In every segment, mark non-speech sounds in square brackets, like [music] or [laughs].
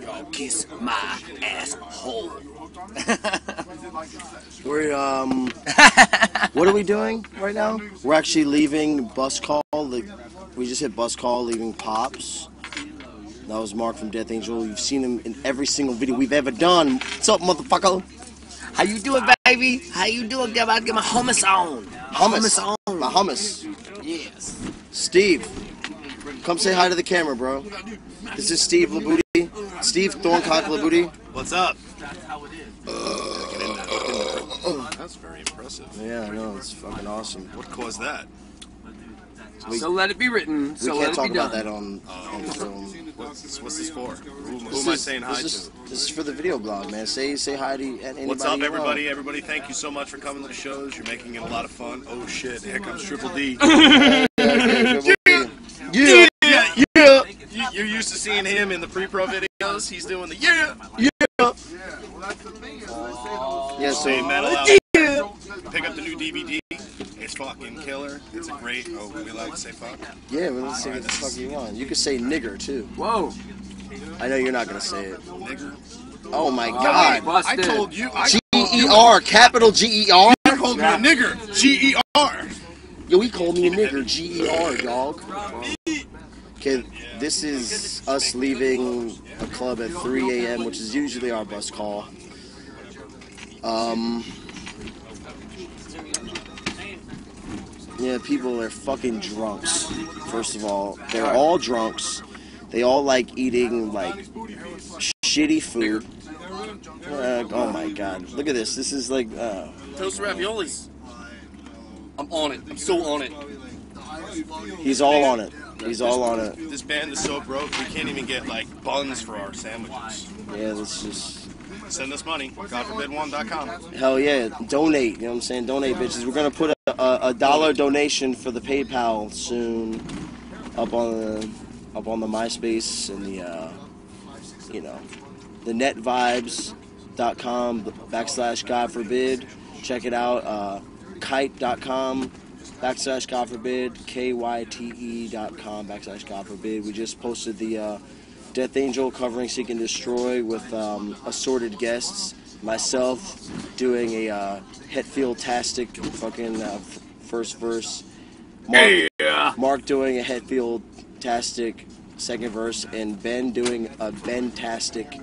Y'all kiss my asshole. [laughs] We're um, [laughs] what are we doing right now? We're actually leaving bus call. We just hit bus call, leaving Pops. That was Mark from Death Angel. You've seen him in every single video we've ever done. What's up, motherfucker? How you doing, baby? How you doing? My, get my hummus on. Hummus. on. My hummus. Yes. Steve, come say hi to the camera, bro. This is Steve Labuti. Steve Thorncock Labuti. What's up? That's how it is. That's very impressive. Yeah, I know. It's fucking awesome. What caused that? We- so let it be written. We So let can't it talk be about done. that on, on oh. film. What's, what's this for? Who, who This am I saying hi this is, to? This is for the video blog, man. Say say hi to anybody. What's up, you know. everybody? Everybody, thank you so much for coming to the shows. You're making it a lot of fun. Oh shit! Here comes Triple D. [laughs] [laughs] Yeah, yeah, yeah. You, you're used to seeing him in the pre-pro videos. He's doing the yeah. yeah. Well, that's the thing. Yeah, Say So metal out. Uh, pick up the new DVD. It's fucking killer. It's a great. Oh, we like to say fuck. yeah, well, let's see what the fuck you want. You could say nigger too. Whoa. I know you're not gonna say it. Nigger. Oh my Oh, god. I told you. I G E R, capital G E R. You called me a nigger. G E R. Yo, he called me a nigger. [laughs] G E R, dog. Okay, this is us leaving a club at 3 a.m., which is usually our bus call. Um. Yeah, people are fucking drunks. First of all, they're all drunks. They all like eating like shitty food. Uh, oh my god! Look at this. This is like. Uh, Toast raviolis. I'm on it. I'm so on it. He's all on it. He's all on it. This band is so broke we can't even get like buns for our sandwiches. Yeah, that's just. Send us money. GodForbidOne.com. Hell yeah, donate. You know what I'm saying? Donate, bitches. We're gonna put a, a, a dollar donation for the PayPal soon up on the up on the MySpace and the uh, you know the netvibes.com backslash God forbid. Check it out. Uh, kyte.com backslash God forbid. K-Y-T-E dot com backslash God forbid. We just posted the uh, Death Angel covering Seek and Destroy with um, assorted guests. Myself doing a uh, Hetfield-tastic fucking uh, f- first verse. Mark, Mark doing a Hetfield-tastic second verse. And Ben doing a Ben-tastic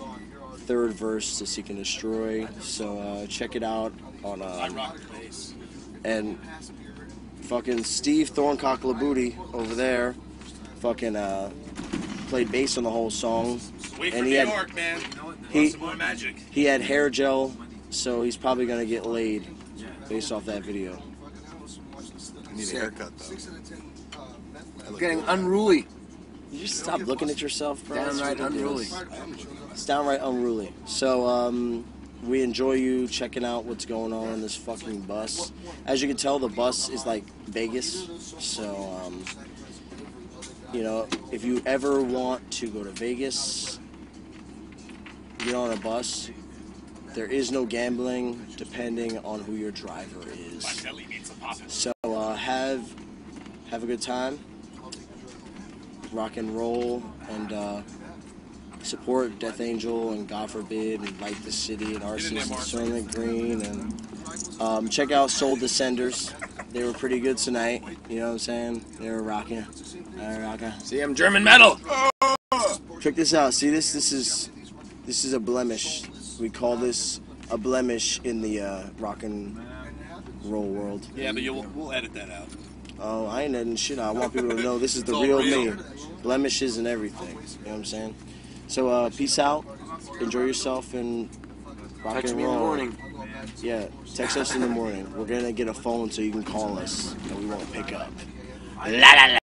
third verse to Seek and Destroy. So uh, check it out on. Uh, and fucking Steve Thorncock Labooty over there fucking uh, played bass on the whole song. Wait And for he New had- York, man. he- more magic. He had hair gel, so he's probably gonna get laid based off that video. I need a haircut though. I'm getting unruly. You just stop looking at yourself, bro. Downright unruly. It's downright unruly. So, um, we enjoy you checking out what's going on in this fucking bus. As you can tell, the bus is like Vegas. So, um, you know, if you ever want to go to Vegas, get on a bus. There is no gambling, depending on who your driver is. So, uh, have have a good time rock and roll and uh, support Death Angel and God Forbid and Light the City and and Soilent Green and um, check out Soul Descenders. They were pretty good tonight. You know what I'm saying? They were rocking. They were rocking. See, I'm German metal. Check this out. See this? This is this is a blemish. We call this a blemish in the uh, rock and roll world. Yeah, but you'll, we'll edit that out. Oh, I ain't editing shit. I want people to know this is the real, real. me. Blemishes and everything. You know what I'm saying? So, uh, peace out. Enjoy yourself and rock Text and me in roll. the morning. Yeah, text us in the morning. We're gonna get a phone so you can call us, and we won't pick up. La la la.